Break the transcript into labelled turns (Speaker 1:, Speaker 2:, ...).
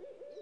Speaker 1: Woo-hoo!